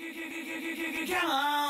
Come on!